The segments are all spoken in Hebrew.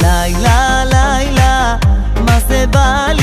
Laila, Laila, más te vale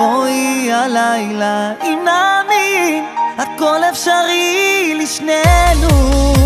בואי הלילה, אם נאמין, הכל אפשרי לשנינו.